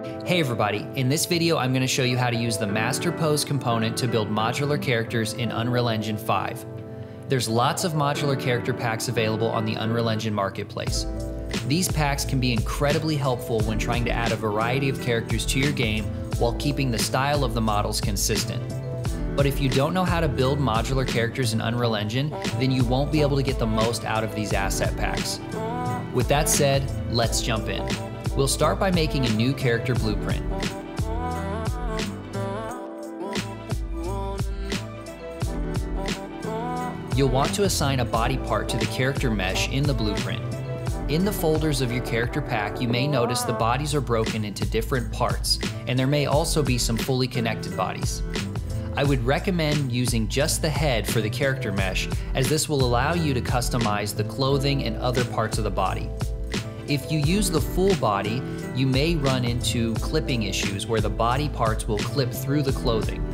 Hey everybody, in this video I'm going to show you how to use the Master Pose component to build modular characters in Unreal Engine 5. There's lots of modular character packs available on the Unreal Engine marketplace. These packs can be incredibly helpful when trying to add a variety of characters to your game while keeping the style of the models consistent. But if you don't know how to build modular characters in Unreal Engine, then you won't be able to get the most out of these asset packs. With that said, let's jump in. We'll start by making a new character blueprint. You'll want to assign a body part to the character mesh in the blueprint. In the folders of your character pack, you may notice the bodies are broken into different parts, and there may also be some fully connected bodies. I would recommend using just the head for the character mesh, as this will allow you to customize the clothing and other parts of the body. If you use the full body, you may run into clipping issues where the body parts will clip through the clothing.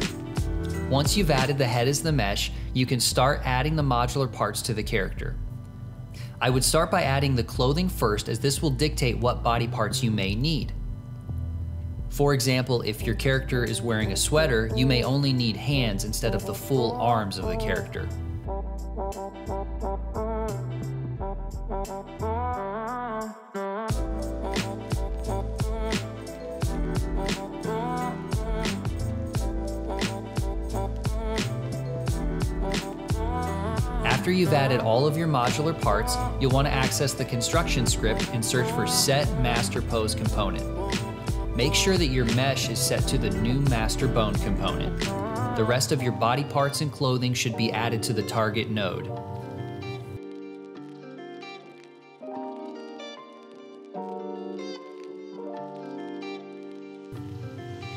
Once you've added the head as the mesh, you can start adding the modular parts to the character. I would start by adding the clothing first as this will dictate what body parts you may need. For example, if your character is wearing a sweater, you may only need hands instead of the full arms of the character. After you've added all of your modular parts, you'll want to access the construction script and search for Set Master Pose Component. Make sure that your mesh is set to the new Master Bone component. The rest of your body parts and clothing should be added to the target node.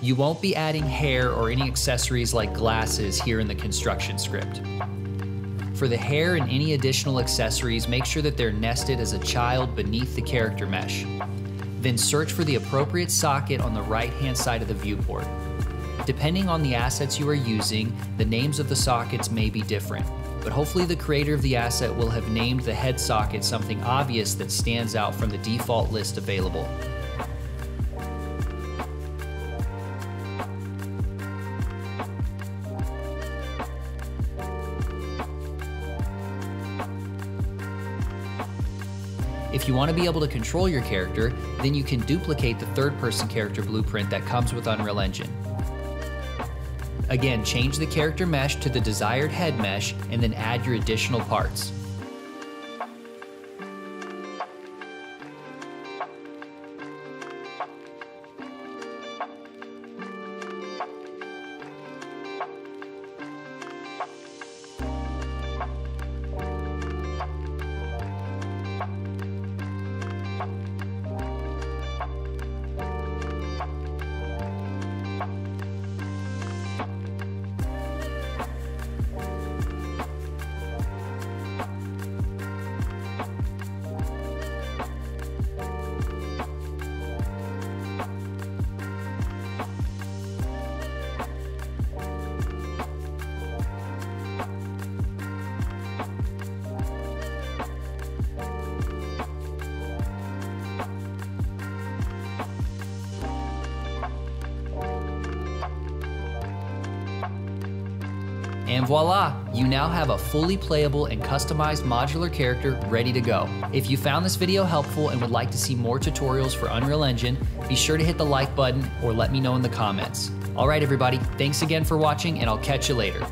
You won't be adding hair or any accessories like glasses here in the construction script. For the hair and any additional accessories, make sure that they're nested as a child beneath the character mesh. Then search for the appropriate socket on the right hand side of the viewport. Depending on the assets you are using, the names of the sockets may be different, but hopefully the creator of the asset will have named the head socket something obvious that stands out from the default list available. If you want to be able to control your character, then you can duplicate the third person character blueprint that comes with Unreal Engine. Again, change the character mesh to the desired head mesh and then add your additional parts. And voila, you now have a fully playable and customized modular character ready to go. If you found this video helpful and would like to see more tutorials for Unreal Engine, be sure to hit the like button or let me know in the comments. Alright everybody, thanks again for watching and I'll catch you later.